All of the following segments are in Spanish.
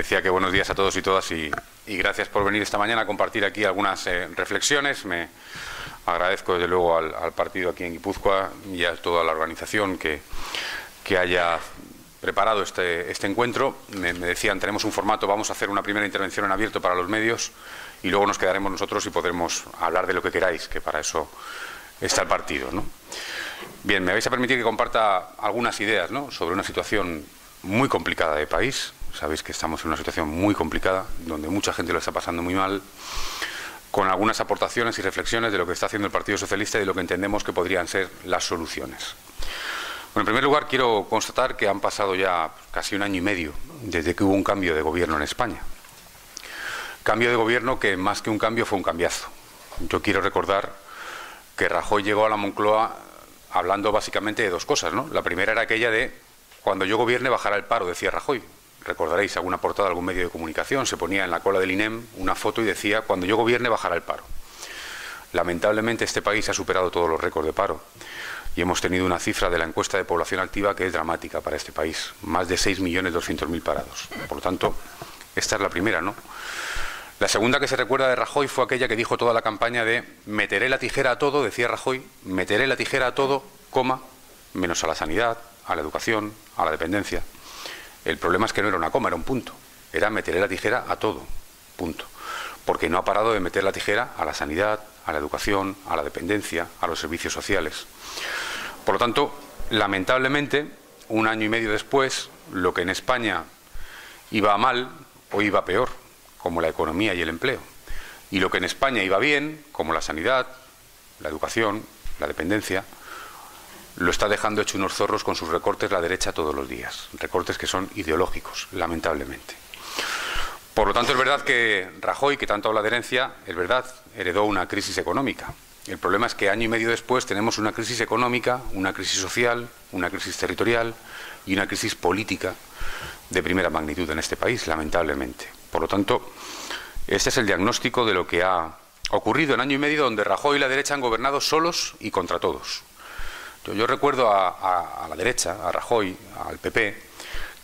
decía que buenos días a todos y todas y, gracias por venir esta mañana a compartir aquí algunas eh, reflexiones. Me agradezco desde luego al, partido aquí en Guipúzcoa y a toda la organización que, que haya preparado este, este encuentro. Me, decían, tenemos un formato, vamos a hacer una primera intervención en abierto para los medios y luego nos quedaremos nosotros y podremos hablar de lo que queráis, que para eso está el partido. Bien, me vais a permitir que comparta algunas ideas sobre una situación muy complicada de país. Sabéis que estamos en una situación muy complicada, donde mucha gente lo está pasando muy mal, con algunas aportaciones y reflexiones de lo que está haciendo el Partido Socialista y de lo que entendemos que podrían ser las soluciones. Bueno, en primer lugar, quiero constatar que han pasado ya casi un año y medio desde que hubo un cambio de gobierno en España. Cambio de gobierno que más que un cambio fue un cambiazo. Yo quiero recordar que Rajoy llegó a la Moncloa hablando básicamente de dos cosas. ¿no? La primera era aquella de cuando yo gobierne bajará el paro, decía Rajoy. Recordaréis alguna portada de algún medio de comunicación, se ponía en la cola del INEM una foto y decía cuando yo gobierne bajará el paro. Lamentablemente este país ha superado todos los récords de paro y hemos tenido una cifra de la encuesta de población activa que es dramática para este país, más de 6.200.000 parados. Por lo tanto, esta es la primera, ¿no? La segunda que se recuerda de Rajoy fue aquella que dijo toda la campaña de meteré la tijera a todo, decía Rajoy, meteré la tijera a todo, coma, menos a la sanidad, a la educación, a la dependencia. El problema es que no era una coma, era un punto. Era meteré la tijera a todo, punto. Porque no ha parado de meter la tijera a la sanidad, a la educación, a la dependencia, a los servicios sociales. Por lo tanto, lamentablemente, un año y medio después, lo que en España iba mal, o iba peor, como la economía y el empleo. Y lo que en España iba bien, como la sanidad, la educación, la dependencia, lo está dejando hecho unos zorros con sus recortes la derecha todos los días. Recortes que son ideológicos, lamentablemente. Por lo tanto, es verdad que Rajoy, que tanto habla de herencia, es verdad, heredó una crisis económica. El problema es que año y medio después tenemos una crisis económica, una crisis social, una crisis territorial y una crisis política de primera magnitud en este país, lamentablemente. Por lo tanto, este es el diagnóstico de lo que ha ocurrido en año y medio donde Rajoy y la derecha han gobernado solos y contra todos. Yo, recuerdo a, la derecha, a Rajoy, al PP,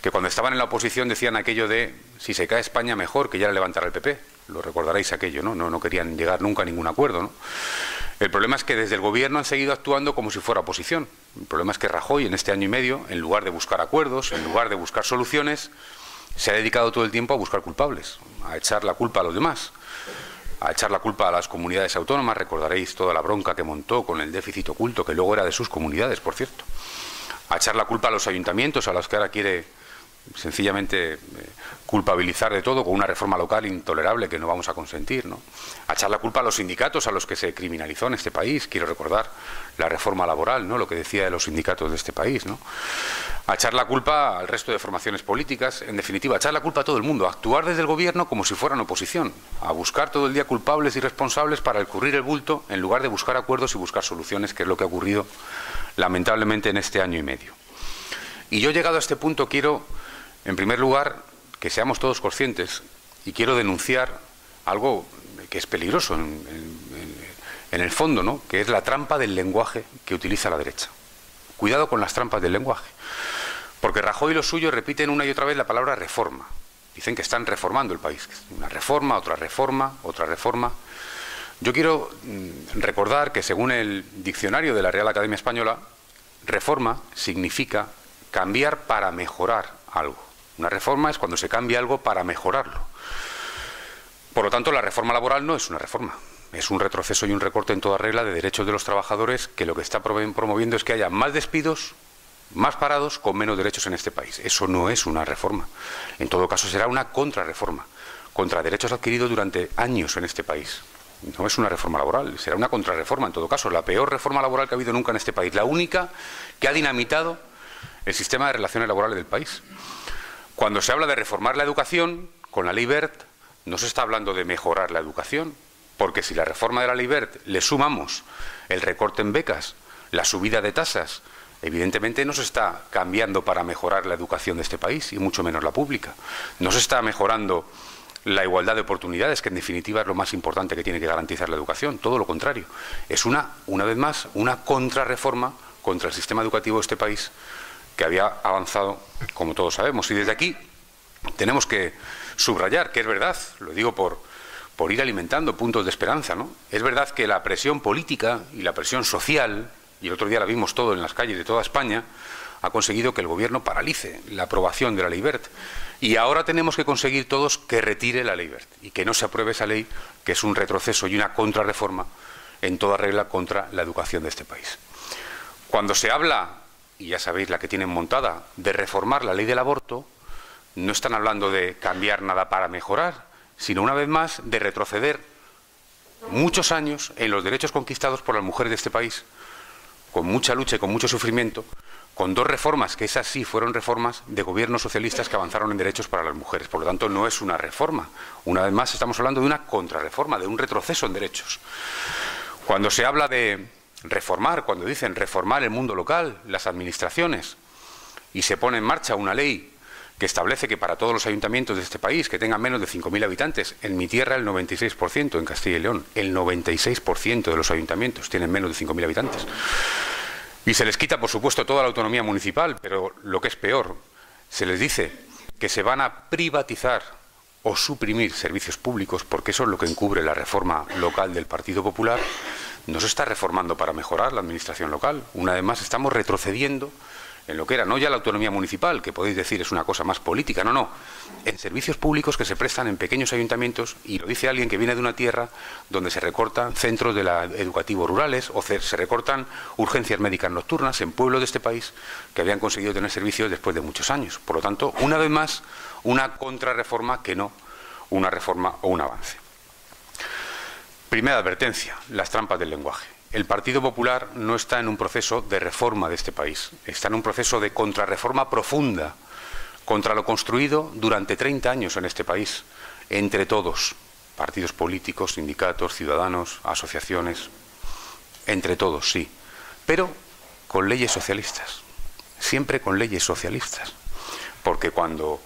que cuando estaban en la oposición decían aquello de si se cae España mejor que ya le levantará el PP. Lo recordaréis aquello, ¿no? No, no querían llegar nunca a ningún acuerdo, ¿no? El problema es que desde el gobierno han seguido actuando como si fuera oposición. El problema es que Rajoy en este año y medio, en lugar de buscar acuerdos, en lugar de buscar soluciones, se ha dedicado todo el tiempo a buscar culpables, a echar la culpa a los demás a echar la culpa a las comunidades autónomas. Recordaréis toda la bronca que montó con el déficit oculto, que luego era de sus comunidades, por cierto. A echar la culpa a los ayuntamientos, a los que ahora quiere sencillamente eh, culpabilizar de todo con una reforma local intolerable que no vamos a consentir, ¿no? A echar la culpa a los sindicatos a los que se criminalizó en este país, quiero recordar la reforma laboral, ¿no? Lo que decía de los sindicatos de este país, ¿no? A echar la culpa al resto de formaciones políticas, en definitiva, a echar la culpa a todo el mundo, a actuar desde el gobierno como si fueran oposición, a buscar todo el día culpables y responsables para escurrir el bulto en lugar de buscar acuerdos y buscar soluciones, que es lo que ha ocurrido lamentablemente en este año y medio. Y yo llegado a este punto quiero en primer lugar, que seamos todos conscientes, y quiero denunciar algo que es peligroso en, el fondo, ¿no? que es la trampa del lenguaje que utiliza la derecha. Cuidado con las trampas del lenguaje. Porque Rajoy y los suyos repiten una y otra vez la palabra reforma. Dicen que están reformando el país. Una reforma, otra reforma, otra reforma. Yo quiero mm, recordar que según el diccionario de la Real Academia Española, reforma significa cambiar para mejorar algo. Una reforma es cuando se cambia algo para mejorarlo. Por lo tanto, la reforma laboral no es una reforma. Es un retroceso y un recorte en toda regla de derechos de los trabajadores que lo que está promoviendo es que haya más despidos, más parados, con menos derechos en este país. Eso no es una reforma. En todo caso, será una contrarreforma, contra derechos adquiridos durante años en este país. No es una reforma laboral, será una contrarreforma en todo caso, la peor reforma laboral que ha habido nunca en este país, la única que ha dinamitado el sistema de relaciones laborales del país. Cuando se habla de reformar la educación, con la ley BERT, no se está hablando de mejorar la educación, porque si la reforma de la ley BERT le sumamos el recorte en becas, la subida de tasas, evidentemente no se está cambiando para mejorar la educación de este país, y mucho menos la pública. No se está mejorando la igualdad de oportunidades, que en definitiva es lo más importante que tiene que garantizar la educación, todo lo contrario. Es una, una vez más, una contrarreforma contra el sistema educativo de este país que había avanzado, como todos sabemos. Y desde aquí tenemos que subrayar que es verdad, lo digo por, por ir alimentando puntos de esperanza, ¿no? Es verdad que la presión política y la presión social, y el otro día la vimos todo en las calles de toda España, ha conseguido que el gobierno paralice la aprobación de la ley BERT. Y ahora tenemos que conseguir todos que retire la ley BERT y que no se apruebe esa ley, que es un retroceso y una contrarreforma en toda regla contra la educación de este país. Cuando se habla, y ya sabéis la que tienen montada, de reformar la ley del aborto, no están hablando de cambiar nada para mejorar, sino una vez más de retroceder muchos años en los derechos conquistados por las mujeres de este país, con mucha lucha y con mucho sufrimiento, con dos reformas, que esas sí fueron reformas de gobiernos socialistas que avanzaron en derechos para las mujeres. Por lo tanto, no es una reforma. Una vez más, estamos hablando de una contrarreforma, de un retroceso en derechos. Cuando se habla de reformar, cuando dicen reformar el mundo local, las administraciones, y se pone en marcha una ley que establece que para todos los ayuntamientos de este país que tengan menos de 5.000 habitantes, en mi tierra el 96%, en Castilla y León, el 96% de los ayuntamientos tienen menos de 5.000 habitantes. Y se les quita, por supuesto, toda la autonomía municipal, pero lo que es peor, se les dice que se van a privatizar o suprimir servicios públicos, porque eso es lo que encubre la reforma local del Partido Popular, no se está reformando para mejorar la administración local. Una vez más, estamos retrocediendo en lo que era no ya la autonomía municipal, que podéis decir es una cosa más política, no, no, en servicios públicos que se prestan en pequeños ayuntamientos, y lo dice alguien que viene de una tierra donde se recortan centros educativos rurales o se recortan urgencias médicas nocturnas en pueblos de este país que habían conseguido tener servicios después de muchos años. Por lo tanto, una vez más, una contrarreforma que no una reforma o un avance. Primera advertencia, las trampas del lenguaje el Partido Popular no está en un proceso de reforma de este país, está en un proceso de contrarreforma profunda contra lo construido durante 30 años en este país, entre todos, partidos políticos, sindicatos, ciudadanos, asociaciones, entre todos, sí, pero con leyes socialistas, siempre con leyes socialistas, porque cuando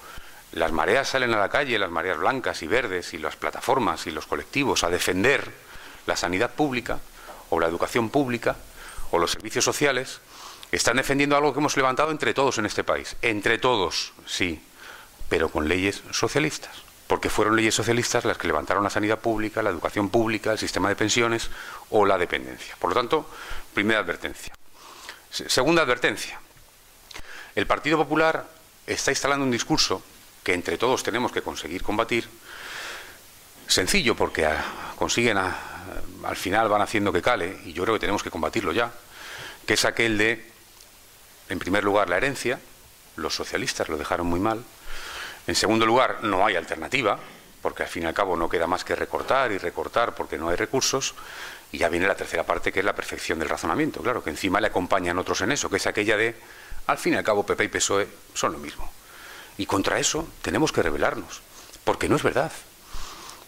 las mareas salen a la calle, las mareas blancas y verdes y las plataformas y los colectivos a defender la sanidad pública, o la educación pública o los servicios sociales están defendiendo algo que hemos levantado entre todos en este país. Entre todos, sí, pero con leyes socialistas. Porque fueron leyes socialistas las que levantaron la sanidad pública, la educación pública, el sistema de pensiones o la dependencia. Por lo tanto, primera advertencia. Segunda advertencia. El Partido Popular está instalando un discurso que entre todos tenemos que conseguir combatir. Sencillo porque consiguen a, al final van haciendo que cale, y yo creo que tenemos que combatirlo ya, que es aquel de, en primer lugar, la herencia, los socialistas lo dejaron muy mal, en segundo lugar, no hay alternativa, porque al fin y al cabo no queda más que recortar y recortar porque no hay recursos, y ya viene la tercera parte, que es la perfección del razonamiento, claro, que encima le acompañan otros en eso, que es aquella de, al fin y al cabo, PP y PSOE son lo mismo. Y contra eso tenemos que rebelarnos, porque no es verdad.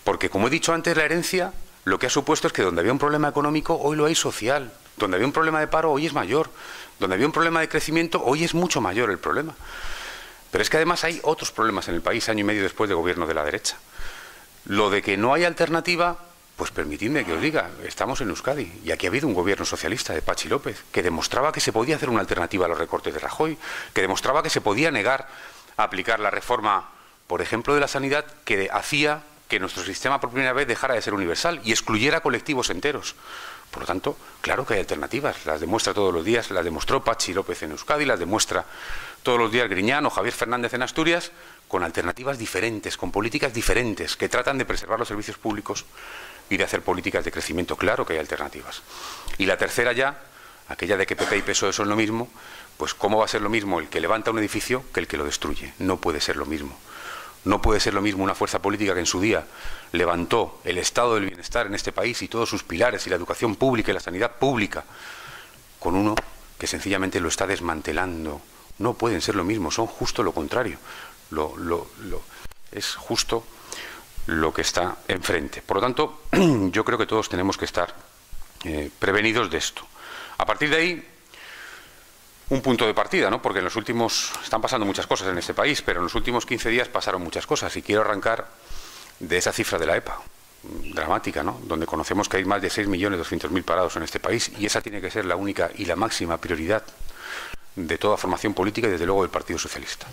Porque, como he dicho antes, la herencia lo que ha supuesto es que donde había un problema económico, hoy lo hay social. Donde había un problema de paro, hoy es mayor. Donde había un problema de crecimiento, hoy es mucho mayor el problema. Pero es que además hay otros problemas en el país año y medio después de gobierno de la derecha. Lo de que no hay alternativa, pues permitidme que os diga, estamos en Euskadi y aquí ha habido un gobierno socialista de Pachi López que demostraba que se podía hacer una alternativa a los recortes de Rajoy, que demostraba que se podía negar a aplicar la reforma, por ejemplo, de la sanidad que hacía que nuestro sistema por primera vez dejara de ser universal y excluyera colectivos enteros. Por lo tanto, claro que hay alternativas, las demuestra todos los días, las demostró Pachi López en Euskadi, las demuestra todos los días Griñán o Javier Fernández en Asturias, con alternativas diferentes, con políticas diferentes, que tratan de preservar los servicios públicos y de hacer políticas de crecimiento. Claro que hay alternativas. Y la tercera ya, aquella de que PP y PSOE son lo mismo, pues ¿cómo va a ser lo mismo el que levanta un edificio que el que lo destruye? No puede ser lo mismo. No puede ser lo mismo una fuerza política que en su día levantó el estado del bienestar en este país y todos sus pilares y la educación pública y la sanidad pública con uno que sencillamente lo está desmantelando. No pueden ser lo mismo, son justo lo contrario. Lo, es justo lo que está enfrente. Por lo tanto, yo creo que todos tenemos que estar eh, prevenidos de esto. A partir de ahí, un punto de partida, ¿no? Porque en los últimos están pasando muchas cosas en este país, pero en los últimos 15 días pasaron muchas cosas y quiero arrancar de esa cifra de la EPA dramática, ¿no? Donde conocemos que hay más de 6.200.000 parados en este país y esa tiene que ser la única y la máxima prioridad de toda formación política y desde luego del Partido Socialista.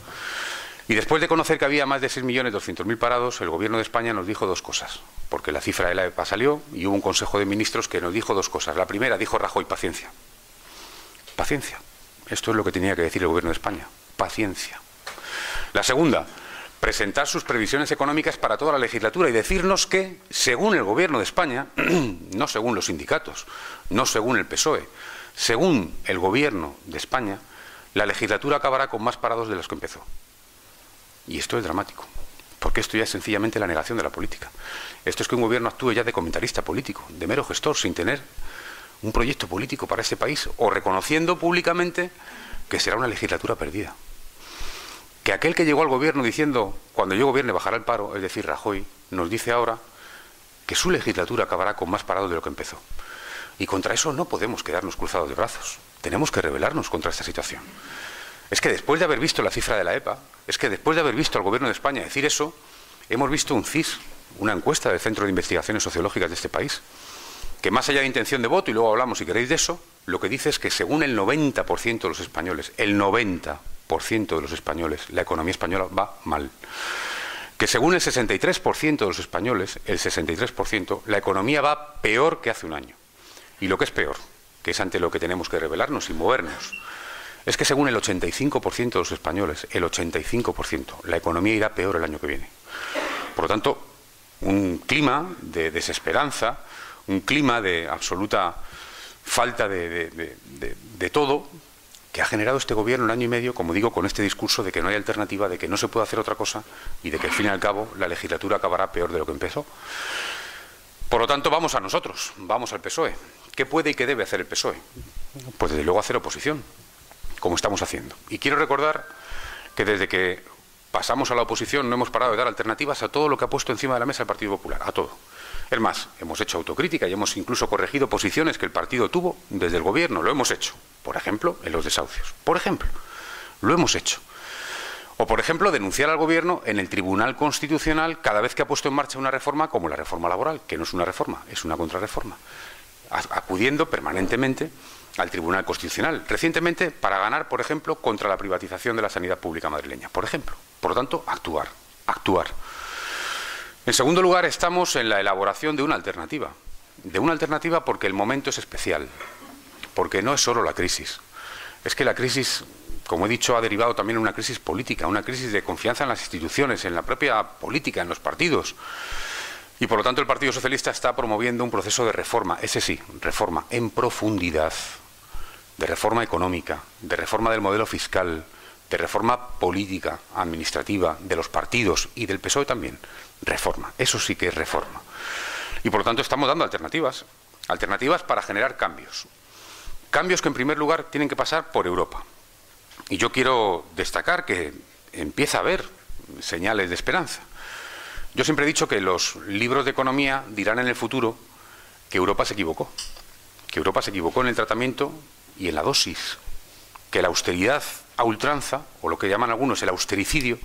Y después de conocer que había más de 6.200.000 parados, el Gobierno de España nos dijo dos cosas, porque la cifra de la EPA salió y hubo un Consejo de Ministros que nos dijo dos cosas. La primera dijo Rajoy, paciencia. Paciencia. Esto es lo que tenía que decir el Gobierno de España. Paciencia. La segunda, presentar sus previsiones económicas para toda la legislatura y decirnos que, según el Gobierno de España, no según los sindicatos, no según el PSOE, según el Gobierno de España, la legislatura acabará con más parados de los que empezó. Y esto es dramático, porque esto ya es sencillamente la negación de la política. Esto es que un gobierno actúe ya de comentarista político, de mero gestor, sin tener un proyecto político para ese país, o reconociendo públicamente que será una legislatura perdida. Que aquel que llegó al gobierno diciendo, cuando yo gobierne bajará el paro, es decir, Rajoy, nos dice ahora que su legislatura acabará con más parados de lo que empezó. Y contra eso no podemos quedarnos cruzados de brazos. Tenemos que rebelarnos contra esta situación es que después de haber visto la cifra de la EPA, es que después de haber visto al Gobierno de España decir eso, hemos visto un CIS, una encuesta del Centro de Investigaciones Sociológicas de este país, que más allá de intención de voto, y luego hablamos si queréis de eso, lo que dice es que según el 90% de los españoles, el 90% de los españoles, la economía española va mal. Que según el 63% de los españoles, el 63%, la economía va peor que hace un año. Y lo que es peor, que es ante lo que tenemos que rebelarnos y movernos, es que según el 85% de los españoles, el 85%, la economía irá peor el año que viene. Por lo tanto, un clima de desesperanza, un clima de absoluta falta de, todo, que ha generado este gobierno un año y medio, como digo, con este discurso de que no hay alternativa, de que no se puede hacer otra cosa y de que al fin y al cabo la legislatura acabará peor de lo que empezó. Por lo tanto, vamos a nosotros, vamos al PSOE. ¿Qué puede y qué debe hacer el PSOE? Pues desde luego hacer oposición como estamos haciendo. Y quiero recordar que desde que pasamos a la oposición no hemos parado de dar alternativas a todo lo que ha puesto encima de la mesa el Partido Popular, a todo. Es más, hemos hecho autocrítica y hemos incluso corregido posiciones que el partido tuvo desde el gobierno, lo hemos hecho. Por ejemplo, en los desahucios. Por ejemplo, lo hemos hecho. O, por ejemplo, denunciar al Gobierno en el Tribunal Constitucional cada vez que ha puesto en marcha una reforma como la reforma laboral, que no es una reforma, es una contrarreforma, acudiendo permanentemente al Tribunal Constitucional recientemente para ganar, por ejemplo, contra la privatización de la sanidad pública madrileña. Por ejemplo. Por lo tanto, actuar. Actuar. En segundo lugar, estamos en la elaboración de una alternativa. De una alternativa porque el momento es especial. Porque no es solo la crisis. Es que la crisis, como he dicho, ha derivado también en una crisis política, una crisis de confianza en las instituciones, en la propia política, en los partidos. Y por lo tanto el Partido Socialista está promoviendo un proceso de reforma, ese sí, reforma en profundidad, de reforma económica, de reforma del modelo fiscal, de reforma política, administrativa, de los partidos y del PSOE también. Reforma, eso sí que es reforma. Y por lo tanto estamos dando alternativas, alternativas para generar cambios. Cambios que en primer lugar tienen que pasar por Europa. Y yo quiero destacar que empieza a haber señales de esperanza. Yo siempre he dicho que los libros de economía dirán en el futuro que Europa se equivocó, que Europa se equivocó en el tratamiento y en la dosis, que la austeridad a ultranza, o lo que llaman algunos el austericidio,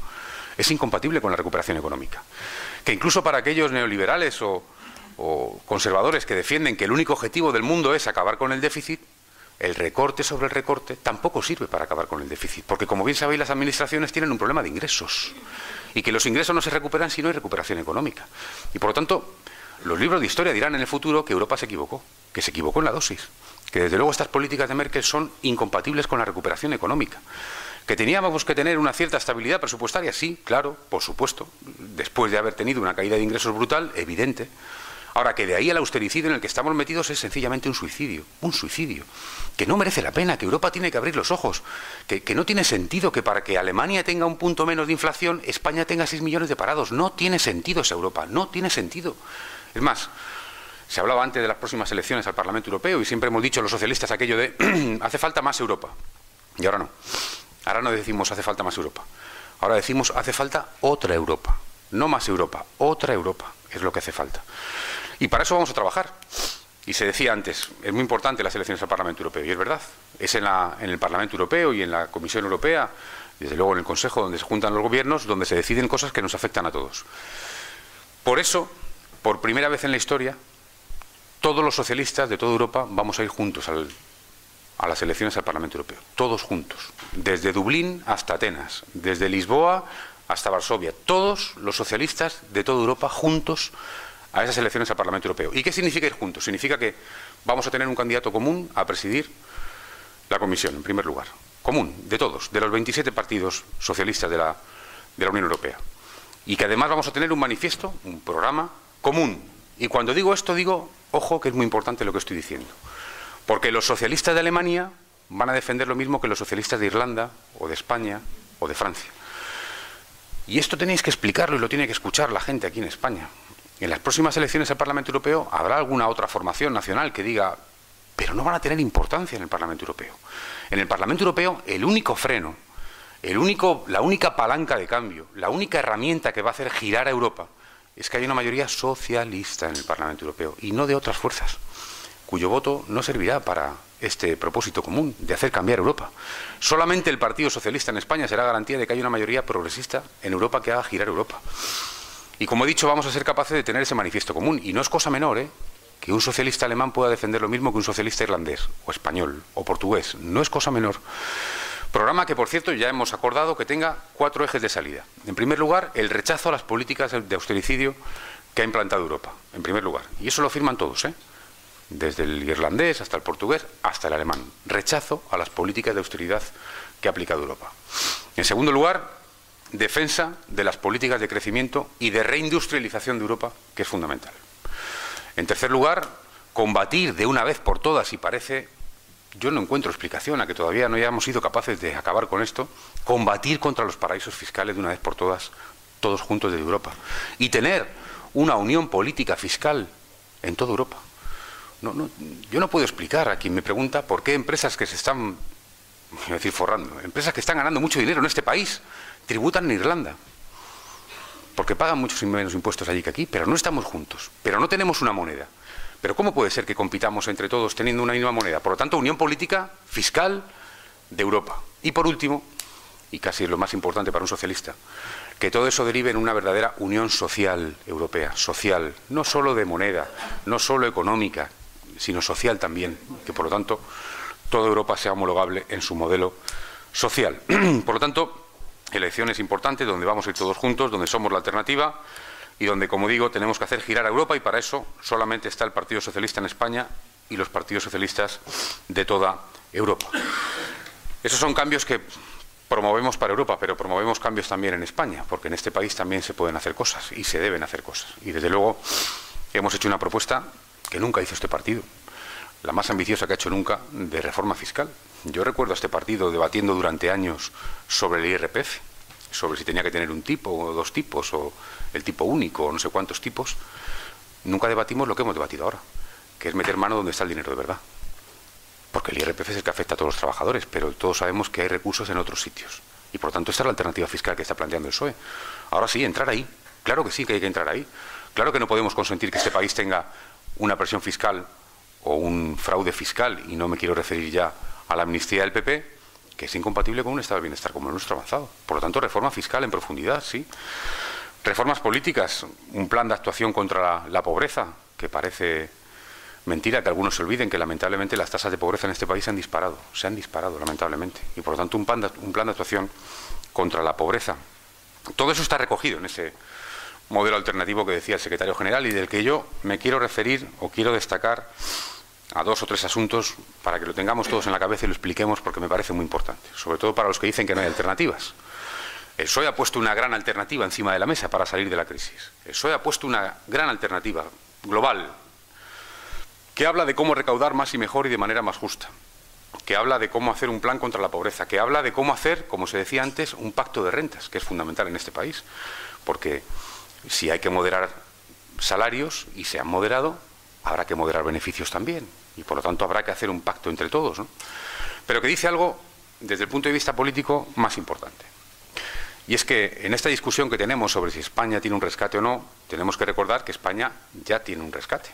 es incompatible con la recuperación económica. Que incluso para aquellos neoliberales o, conservadores que defienden que el único objetivo del mundo es acabar con el déficit, el recorte sobre el recorte tampoco sirve para acabar con el déficit, porque como bien sabéis las administraciones tienen un problema de ingresos y que los ingresos no se recuperan si no hay recuperación económica. Y por lo tanto, los libros de historia dirán en el futuro que Europa se equivocó, que se equivocó en la dosis, que desde luego estas políticas de Merkel son incompatibles con la recuperación económica. ¿Que teníamos que tener una cierta estabilidad presupuestaria? Sí, claro, por supuesto. Después de haber tenido una caída de ingresos brutal, evidente. Ahora, que de ahí al austericidio en el que estamos metidos es sencillamente un suicidio, un suicidio, que no merece la pena, que Europa tiene que abrir los ojos, que, no tiene sentido que para que Alemania tenga un punto menos de inflación, España tenga 6 millones de parados. No tiene sentido esa Europa, no tiene sentido. Es más, se hablaba antes de las próximas elecciones al Parlamento Europeo y siempre hemos dicho los socialistas aquello de hace falta más Europa. Y ahora no. Ahora no decimos hace falta más Europa. Ahora decimos hace falta otra Europa. No más Europa, otra Europa es lo que hace falta. Y para eso vamos a trabajar. Y se decía antes, es muy importante las elecciones al Parlamento Europeo, y es verdad. Es en, la, en el Parlamento Europeo y en la Comisión Europea, desde luego en el Consejo, donde se juntan los gobiernos, donde se deciden cosas que nos afectan a todos. Por eso, por primera vez en la historia, todos los socialistas de toda Europa vamos a ir juntos a las elecciones al Parlamento Europeo. Todos juntos. Desde Dublín hasta Atenas. Desde Lisboa hasta Varsovia, todos los socialistas de toda Europa juntos a esas elecciones al Parlamento Europeo. ¿Y qué significa ir juntos? Significa que vamos a tener un candidato común a presidir la Comisión, en primer lugar. Común, de todos, de los 27 partidos socialistas de la, de la Unión Europea. Y que además vamos a tener un manifiesto, un programa común. Y cuando digo esto, digo, ojo, que es muy importante lo que estoy diciendo. Porque los socialistas de Alemania van a defender lo mismo que los socialistas de Irlanda, o de España, o de Francia. Y esto tenéis que explicarlo y lo tiene que escuchar la gente aquí en España. En las próximas elecciones al Parlamento Europeo habrá alguna otra formación nacional que diga, pero no van a tener importancia en el Parlamento Europeo. En el Parlamento Europeo el único freno, la única palanca de cambio, la única herramienta que va a hacer girar a Europa es que hay una mayoría socialista en el Parlamento Europeo y no de otras fuerzas, cuyo voto no servirá para este propósito común de hacer cambiar Europa. Solamente el Partido Socialista en España será garantía de que haya una mayoría progresista en Europa que haga girar Europa. Y como he dicho, vamos a ser capaces de tener ese manifiesto común. Y no es cosa menor, ¿eh? que un socialista alemán pueda defender lo mismo que un socialista irlandés, o español, o portugués. No es cosa menor. Programa que, por cierto, ya hemos acordado que tenga cuatro ejes de salida. En primer lugar, el rechazo a las políticas de austericidio que ha implantado Europa, en primer lugar. Y eso lo firman todos, ¿eh? Desde el irlandés hasta el portugués, hasta el alemán. Rechazo a las políticas de austeridad que ha aplicado Europa. En segundo lugar, defensa de las políticas de crecimiento y de reindustrialización de Europa, que es fundamental. En tercer lugar, combatir de una vez por todas, y parece, yo no encuentro explicación a que todavía no hayamos sido capaces de acabar con esto, combatir contra los paraísos fiscales de una vez por todas, todos juntos de Europa. Y tener una unión política fiscal en toda Europa. No, yo no puedo explicar a quien me pregunta por qué empresas que se están, decir forrando, empresas que están ganando mucho dinero en este país, tributan en Irlanda porque pagan muchos menos impuestos allí que aquí, pero no estamos juntos, pero no tenemos una moneda. Pero ¿cómo puede ser que compitamos entre todos teniendo una misma moneda? Por lo tanto, unión política fiscal de Europa. Y por último, y casi es lo más importante para un socialista, que todo eso derive en una verdadera unión social europea, social, no solo de moneda, no solo económica, sino social también, que por lo tanto toda Europa sea homologable en su modelo social. por lo tanto, elecciones importantes donde vamos a ir todos juntos, donde somos la alternativa y donde, como digo, tenemos que hacer girar a Europa y para eso solamente está el Partido Socialista en España y los partidos socialistas de toda Europa. Esos son cambios que promovemos para Europa, pero promovemos cambios también en España, porque en este país también se pueden hacer cosas y se deben hacer cosas. Y desde luego hemos hecho una propuesta que nunca hizo este partido, la más ambiciosa que ha hecho nunca de reforma fiscal. Yo recuerdo a este partido debatiendo durante años sobre el IRPF, sobre si tenía que tener un tipo o dos tipos, o el tipo único, o no sé cuántos tipos. Nunca debatimos lo que hemos debatido ahora, que es meter mano donde está el dinero de verdad. Porque el IRPF es el que afecta a todos los trabajadores, pero todos sabemos que hay recursos en otros sitios. Y por tanto, esta es la alternativa fiscal que está planteando el PSOE. Ahora sí, entrar ahí. Claro que sí que hay que entrar ahí. Claro que no podemos consentir que este país tenga una presión fiscal o un fraude fiscal, y no me quiero referir ya a la amnistía del PP, que es incompatible con un estado de bienestar como el nuestro avanzado. Por lo tanto, reforma fiscal en profundidad, sí. Reformas políticas, un plan de actuación contra la, pobreza, que parece mentira que algunos se olviden que lamentablemente las tasas de pobreza en este país se han disparado, se han disparado lamentablemente. Y por lo tanto, un plan un plan de actuación contra la pobreza. Todo eso está recogido en ese modelo alternativo que decía el secretario general y del que yo me quiero referir o quiero destacar a dos o tres asuntos para que lo tengamos todos en la cabeza y lo expliquemos porque me parece muy importante, sobre todo para los que dicen que no hay alternativas. El PSOE ha puesto una gran alternativa encima de la mesa para salir de la crisis. El PSOE ha puesto una gran alternativa global que habla de cómo recaudar más y mejor y de manera más justa, que habla de cómo hacer un plan contra la pobreza, que habla de cómo hacer, como se decía antes, un pacto de rentas, que es fundamental en este país, porque si hay que moderar salarios y se han moderado, habrá que moderar beneficios también y por lo tanto habrá que hacer un pacto entre todos. Pero que dice algo desde el punto de vista político más importante. Y es que en esta discusión que tenemos sobre si España tiene un rescate o no, tenemos que recordar que España ya tiene un rescate.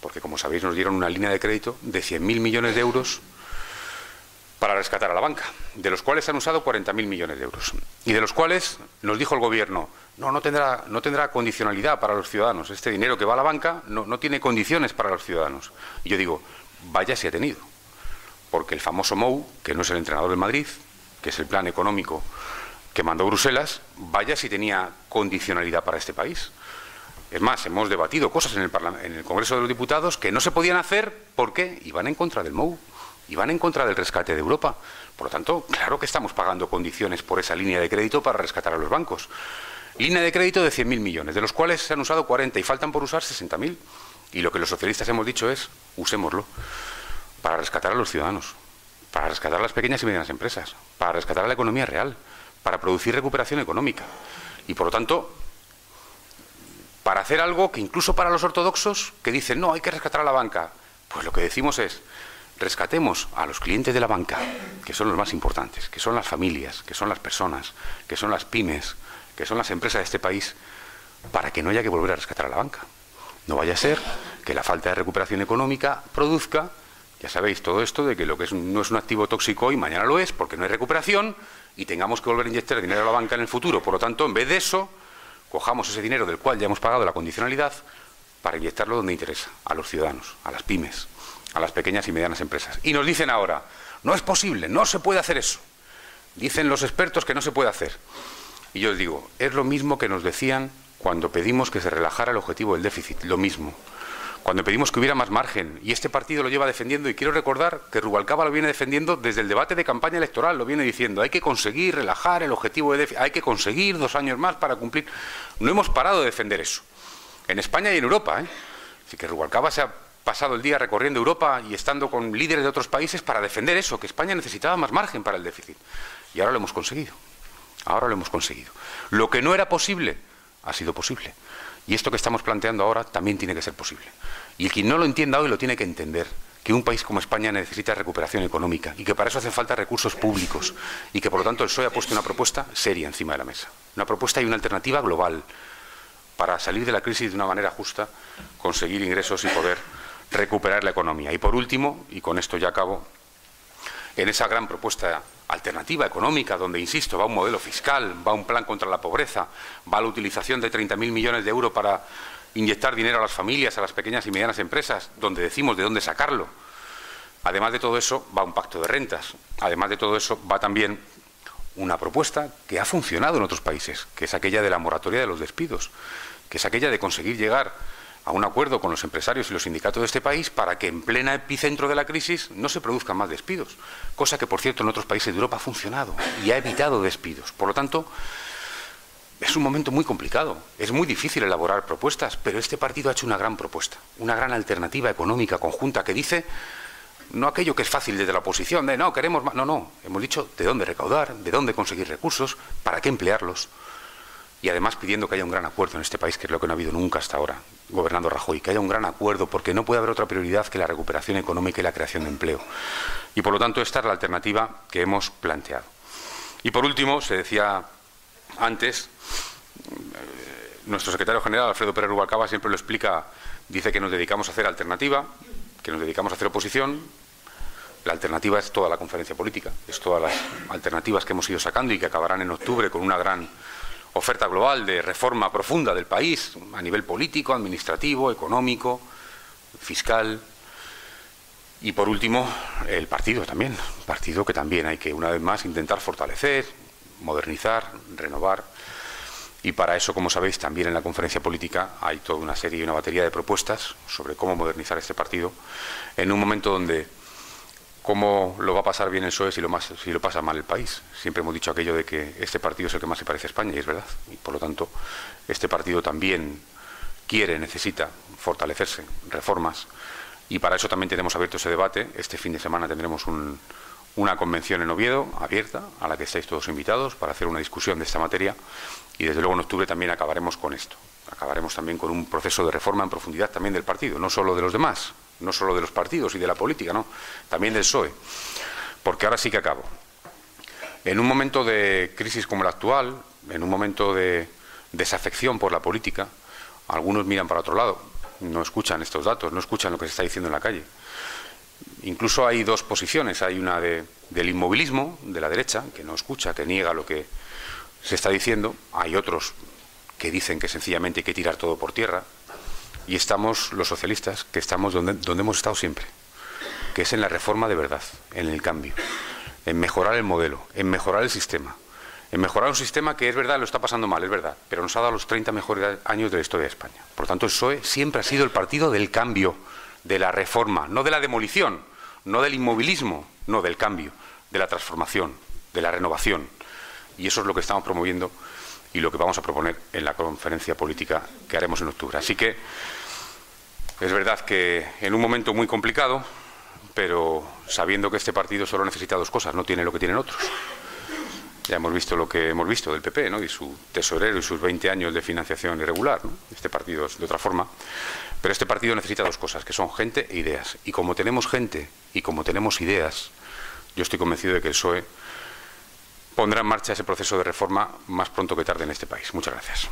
Porque, como sabéis, nos dieron una línea de crédito de 100.000 millones de euros para rescatar a la banca, de los cuales se han usado 40.000 millones de euros. Y de los cuales nos dijo el Gobierno, no, no tendrá, no tendrá condicionalidad para los ciudadanos. Este dinero que va a la banca no, no tiene condiciones para los ciudadanos. Y yo digo, vaya si ha tenido. Porque el famoso MOU, que no es el entrenador del Madrid, que es el plan económico que mandó Bruselas, vaya si tenía condicionalidad para este país. Es más, hemos debatido cosas en el, en el Congreso de los Diputados que no se podían hacer porque iban en contra del MOU, iban en contra del rescate de Europa. Por lo tanto, claro que estamos pagando condiciones por esa línea de crédito para rescatar a los bancos. Línea de crédito de 100.000 millones, de los cuales se han usado 40 y faltan por usar 60.000. Y lo que los socialistas hemos dicho es, usémoslo para rescatar a los ciudadanos, para rescatar a las pequeñas y medianas empresas, para rescatar a la economía real, para producir recuperación económica. Y por lo tanto, para hacer algo que incluso para los ortodoxos que dicen, no, hay que rescatar a la banca, pues lo que decimos es, rescatemos a los clientes de la banca, que son los más importantes, que son las familias, que son las personas, que son las pymes, que son las empresas de este país, para que no haya que volver a rescatar a la banca. No vaya a ser que la falta de recuperación económica produzca, ya sabéis, todo esto de que lo que no es un activo tóxico hoy, mañana lo es, porque no hay recuperación, y tengamos que volver a inyectar dinero a la banca en el futuro. Por lo tanto, en vez de eso, cojamos ese dinero del cual ya hemos pagado la condicionalidad para inyectarlo donde interesa, a los ciudadanos, a las pymes, a las pequeñas y medianas empresas. Y nos dicen ahora, no es posible, no se puede hacer eso. Dicen los expertos que no se puede hacer. Y yo les digo, es lo mismo que nos decían cuando pedimos que se relajara el objetivo del déficit, lo mismo. Cuando pedimos que hubiera más margen, y este partido lo lleva defendiendo, y quiero recordar que Rubalcaba lo viene defendiendo desde el debate de campaña electoral, lo viene diciendo, hay que conseguir relajar el objetivo de déficit, hay que conseguir dos años más para cumplir. No hemos parado de defender eso. En España y en Europa, ¿eh? Así que Rubalcaba se ha pasado el día recorriendo Europa y estando con líderes de otros países para defender eso, que España necesitaba más margen para el déficit. Y ahora lo hemos conseguido. Ahora lo hemos conseguido. Lo que no era posible ha sido posible. Y esto que estamos planteando ahora también tiene que ser posible. Y quien no lo entienda hoy lo tiene que entender que un país como España necesita recuperación económica y que para eso hacen falta recursos públicos y que por lo tanto el PSOE ha puesto una propuesta seria encima de la mesa. Una propuesta y una alternativa global para salir de la crisis de una manera justa, conseguir ingresos y poder recuperar la economía. Y por último, y con esto ya acabo, en esa gran propuesta alternativa económica, donde, insisto, va un modelo fiscal, va un plan contra la pobreza, va la utilización de 30.000 millones de euros para inyectar dinero a las familias, a las pequeñas y medianas empresas, donde decimos de dónde sacarlo. Además de todo eso, va un pacto de rentas. Además de todo eso, va también una propuesta que ha funcionado en otros países, que es aquella de la moratoria de los despidos, que es aquella de conseguir llegar a un acuerdo con los empresarios y los sindicatos de este país para que en plena epicentro de la crisis no se produzcan más despidos, cosa que por cierto en otros países de Europa ha funcionado y ha evitado despidos. Por lo tanto, es un momento muy complicado, es muy difícil elaborar propuestas, pero este partido ha hecho una gran propuesta, una gran alternativa económica conjunta que dice no aquello que es fácil desde la oposición, de no, queremos más, no, no, hemos dicho de dónde recaudar, de dónde conseguir recursos, para qué emplearlos y además pidiendo que haya un gran acuerdo en este país, que es lo que no ha habido nunca hasta ahora, gobernando Rajoy, que haya un gran acuerdo, porque no puede haber otra prioridad que la recuperación económica y la creación de empleo. Y por lo tanto, esta es la alternativa que hemos planteado. Y por último, se decía antes, eh, nuestro secretario general, Alfredo Pérez Rubalcaba, siempre lo explica, dice que nos dedicamos a hacer alternativa, que nos dedicamos a hacer oposición. La alternativa es toda la conferencia política, es todas las alternativas que hemos ido sacando y que acabarán en octubre con una gran oferta global de reforma profunda del país a nivel político, administrativo, económico, fiscal. Y por último, el partido también, partido que también hay que una vez más intentar fortalecer, modernizar, renovar. Y para eso, como sabéis, también en la conferencia política hay toda una serie y una batería de propuestas sobre cómo modernizar este partido en un momento donde cómo lo va a pasar bien el PSOE si lo, más, si lo pasa mal el país. Siempre hemos dicho aquello de que este partido es el que más se parece a España, y es verdad. Y por lo tanto, este partido también quiere, necesita fortalecerse, reformas, y para eso también tenemos abierto ese debate. Este fin de semana tendremos una convención en Oviedo abierta, a la que estáis todos invitados para hacer una discusión de esta materia, y desde luego en octubre también acabaremos con esto. Acabaremos también con un proceso de reforma en profundidad también del partido, no solo de los demás, no solo de los partidos y de la política, no, también del PSOE. Porque ahora sí que acabo. En un momento de crisis como el actual, en un momento de desafección por la política, algunos miran para otro lado, no escuchan estos datos, no escuchan lo que se está diciendo en la calle. Incluso hay dos posiciones, hay una de, del inmovilismo, de la derecha, que no escucha, que niega lo que se está diciendo, hay otros que dicen que sencillamente hay que tirar todo por tierra, y estamos los socialistas, que estamos donde, donde hemos estado siempre, que es en la reforma de verdad, en el cambio, en mejorar el modelo, en mejorar el sistema, en mejorar un sistema que es verdad, lo está pasando mal, es verdad, pero nos ha dado los 30 mejores años de la historia de España. Por lo tanto, el PSOE siempre ha sido el partido del cambio, de la reforma, no de la demolición, no del inmovilismo, no del cambio, de la transformación, de la renovación. Y eso es lo que estamos promoviendo y lo que vamos a proponer en la conferencia política que haremos en octubre. Así que es verdad que en un momento muy complicado, pero sabiendo que este partido solo necesita dos cosas, no tiene lo que tienen otros. Ya hemos visto lo que hemos visto del PP, ¿no? Y su tesorero y sus 20 años de financiación irregular, Este partido es de otra forma. Pero este partido necesita dos cosas, que son gente e ideas. Y como tenemos gente y como tenemos ideas, yo estoy convencido de que el PSOE pondrá en marcha ese proceso de reforma más pronto que tarde en este país. Muchas gracias.